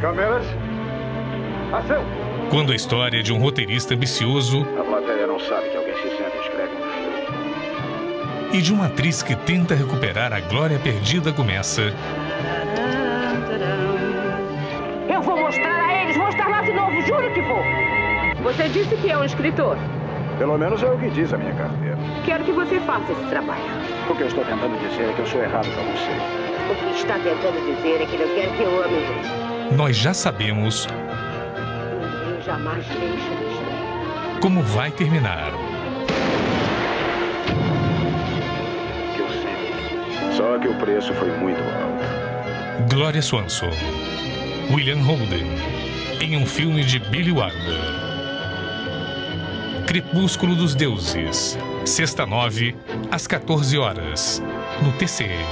Câmeras. Ação! Quando a história de um roteirista ambicioso A plateia não sabe que alguém se senta e escreve um filme. e de uma atriz que tenta recuperar a glória perdida começa, Eu vou mostrar a eles, vou estar lá de novo, juro que vou. Você disse que é um escritor. Pelo menos é o que diz a minha carteira. Quero que você faça esse trabalho. O que eu estou tentando dizer é que eu sou errado pra você. O que está tentando dizer é que não quer que eu ame você. Nós já sabemos como vai terminar. Eu sei. Só que o preço foi muito alto. Gloria Swanson, William Holden, em um filme de Billy Wilder. Crepúsculo dos Deuses, sexta nove, às 14 horas, no TCM.